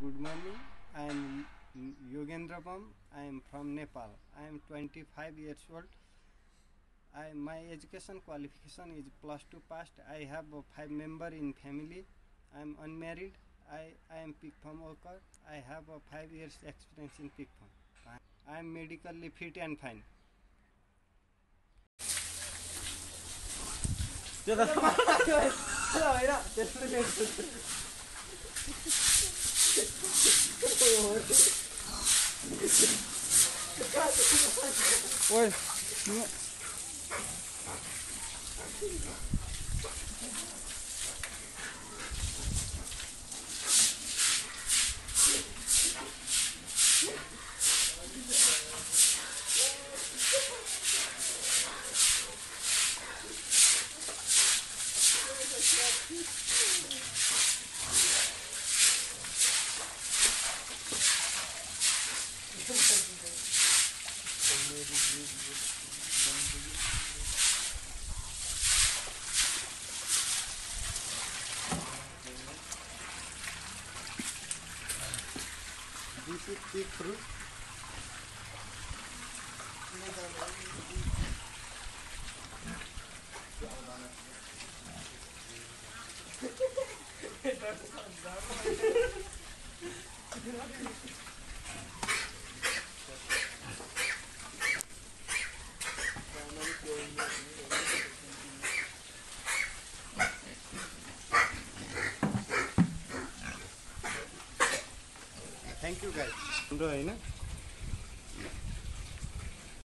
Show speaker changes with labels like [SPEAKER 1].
[SPEAKER 1] good morning. I am Yogendra Pam. I am from Nepal. I am 25 years old. I, my education qualification is plus two passed. I have a five member in family. I am unmarried. I, I am pig farm worker. I have a five years experience in pig farm. I am medically fit and fine. Oi. Thank you. This is the fruit. That's not that Thank you guys. Eh?